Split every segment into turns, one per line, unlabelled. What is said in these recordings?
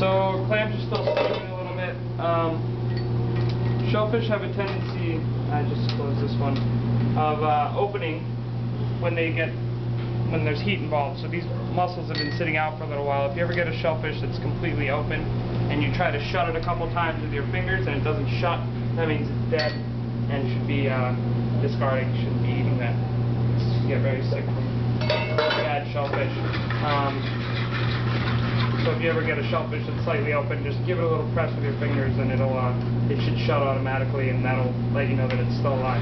So clams are still steaming a little bit. Um, shellfish have a tendency, I just closed this one, of uh, opening when they get when there's heat involved. So these mussels have been sitting out for a little while. If you ever get a shellfish that's completely open and you try to shut it a couple times with your fingers and it doesn't shut, that means it's dead and should be uh, discarding, shouldn't be eating that. You get very sick from bad shellfish. Um, if you ever get a shellfish that's slightly open, just give it a little press with your fingers and it'll, uh, it should shut automatically and that'll let you know that it's still alive.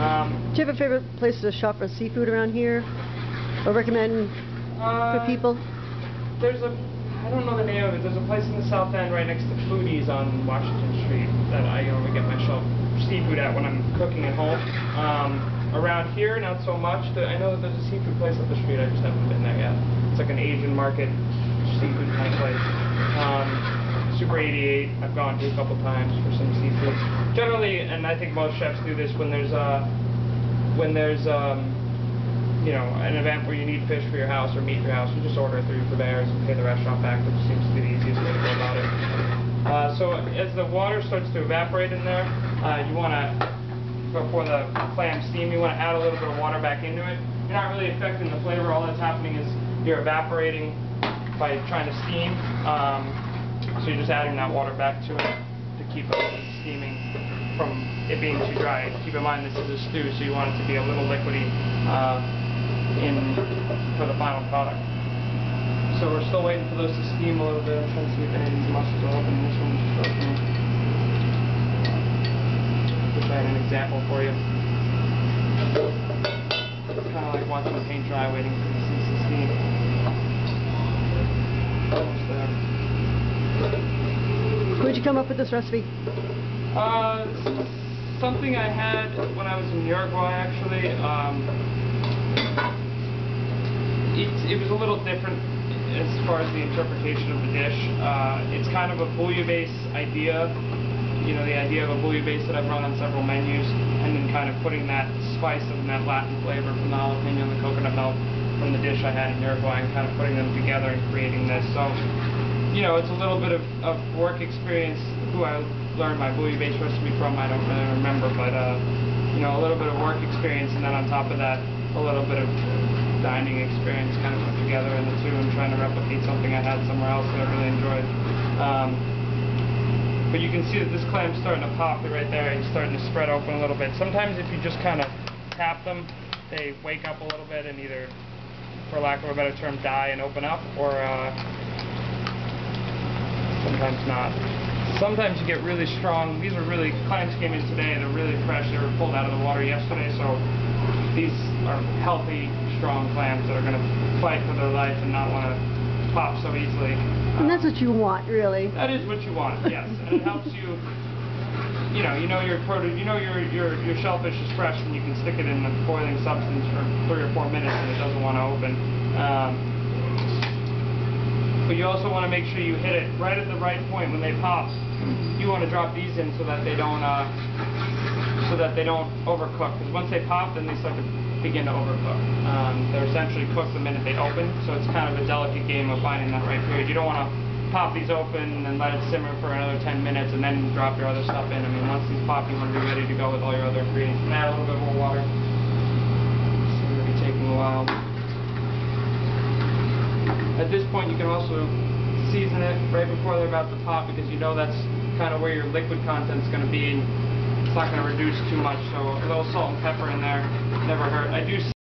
Um,
Do you have a favorite place to shop for seafood around here? Or recommend for
uh,
people?
There's a, I don't know the name of it, there's a place in the South End right next to Foodies on Washington Street that I normally get my shell seafood at when I'm cooking at home. Um, around here, not so much. I know that there's a seafood place up the street, I just haven't been there yet. It's like an Asian market seafood of place. Um, Super 88, I've gone to a couple times for some seafood. Generally, and I think most chefs do this when there's when there's um, you know, an event where you need fish for your house or meat for your house, you just order through purveyors and pay the restaurant back, which seems to be the easiest way to go about it. Uh, so as the water starts to evaporate in there, uh, you want to, before the clam steam, you want to add a little bit of water back into it. You're not really affecting the flavor. All that's happening is you're evaporating by trying to steam. Um, so you're just adding that water back to it to keep it steaming from it being too dry. Keep in mind this is a stew, so you want it to be a little liquidy uh, in for the final product. So we're still waiting for those to steam a little bit. I'm trying to see if any of these mussels are open. This one's just open. Wish I had an example for you. It's kind of like watching paint dry, waiting for the things to steam. Almost there.
Where'd you come up with this recipe?
Uh, something I had when I was in Uruguay, actually. Um, it, it was a little different as far as the interpretation of the dish. Uh, it's kind of a bouillabaisse idea, you know, the idea of a bouillabaisse that I've run on several menus, and then kind of putting that spice and that Latin flavor from the jalapeno and the coconut milk from the dish I had in Uruguay, and kind of putting them together and creating this. So, you know, it's a little bit of, of work experience. Who I learned my bouillabaisse recipe from, I don't really remember, but uh, you know, a little bit of work experience, and then on top of that, a little bit of dining experience kind of put together in the two, and trying to replicate something I had somewhere else that I really enjoyed. Um, but you can see that this clam's starting to pop right there. It's starting to spread open a little bit. Sometimes if you just kind of tap them, they wake up a little bit and either, for lack of a better term, die and open up, or uh, sometimes not. Sometimes you get really strong. These are really, clams came in today, they're really fresh. They were pulled out of the water yesterday, so these are healthy, strong clams that are going to fight for their life and not want to pop so easily.
And that's what you want, really.
That is what you want, yes. And it helps you, you know, you know your produce, you know your, your, your shellfish is fresh and you can stick it in the boiling substance for three or four minutes and it doesn't want to open. Um, but you also want to make sure you hit it right at the right point when they pop. You want to drop these in so that they don't, uh, so that they don't overcook. Because once they pop, then they start to begin to overcook. Um, they're essentially cooked the minute they open, so it's kind of a delicate game of finding that right period. You don't want to pop these open and let it simmer for another 10 minutes and then drop your other stuff in. I mean, once these pop, you want to be ready to go with all your other ingredients. And add a little bit more water. It's going to be taking a while. At this point, you can also season it right before they're about to pop because you know that's kind of where your liquid content's going to be. And it's not going to reduce too much, so a little salt and pepper in there never hurt. I do